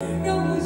让我